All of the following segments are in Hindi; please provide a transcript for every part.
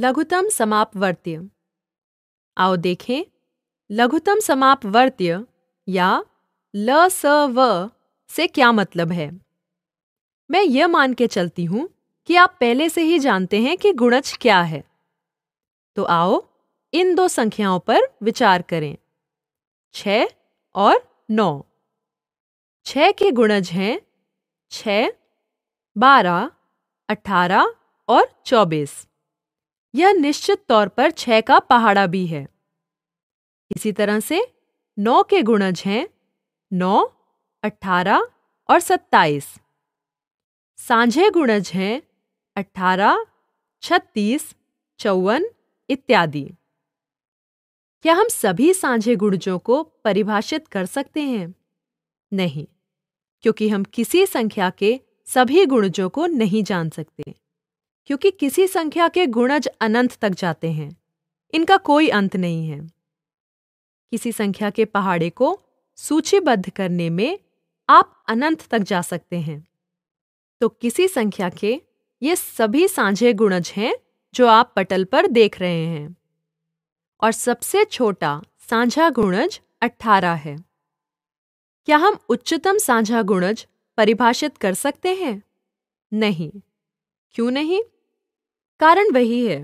लघुतम समापवर्त्य। आओ देखें, लघुतम समापवर्त्य या ल स व से क्या मतलब है? मैं यह मान के चलती हूँ कि आप पहले से ही जानते हैं कि गुणज क्या है। तो आओ इन दो संख्याओं पर विचार करें। छ और नौ। छ के गुणज हैं छ, बारह, अठारह और चौबीस। यह निश्चित तौर पर छह का पहाड़ा भी है। इसी तरह से नौ के गुणज हैं, नौ, अठारह और सत्ताईस। सांझे गुणज हैं, अठारह, छत्तीस, चौवन इत्यादि। क्या हम सभी सांझे गुणजों को परिभाषित कर सकते हैं? नहीं, क्योंकि हम किसी संख्या के सभी गुणजों को नहीं जान सकते। क्योंकि किसी संख्या के गुणज अनंत तक जाते हैं। इनका कोई अंत नहीं है। किसी संख्या के पहाड़े को सूचीबद्ध करने में आप अनंत तक जा सकते हैं। तो किसी संख्या के ये सभी साझे गुणज हैं जो आप पटल पर देख रहे हैं। और सबसे छोटा साझा गुणज 18 है। क्या हम उच्चतम साझा गुणज परिभाषित कर सकते हैं? नहीं। क्यों नहीं? कारण वही है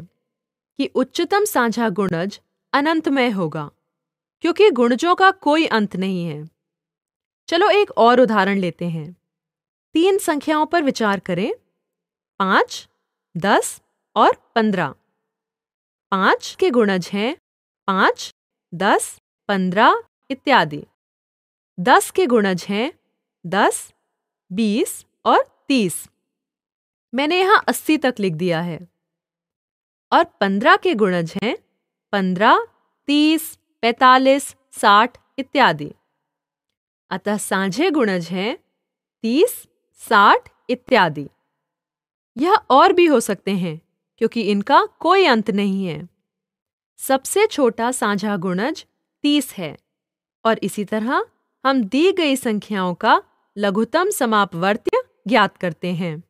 कि उच्चतम साझा गुणज अनंतमय होगा, क्योंकि गुणजों का कोई अंत नहीं है। चलो एक और उदाहरण लेते हैं। तीन संख्याओं पर विचार करें। पाँच, दस और पंद्रह। पाँच के गुणज हैं पाँच, दस, पंद्रह इत्यादि। दस के गुणज हैं दस, बीस और तीस। मैंने यहाँ अस्सी तक लिख दिया है। और पंद्रह के गुणज हैं पंद्रह, तीस, पैतालीस, साठ इत्यादि। अतः साझे गुणज हैं तीस, साठ इत्यादि। यह और भी हो सकते हैं, क्योंकि इनका कोई अंत नहीं है। सबसे छोटा साझा गुणज तीस है, और इसी तरह हम दी गई संख्याओं का लघुतम समापवर्त्य ज्ञात करते हैं।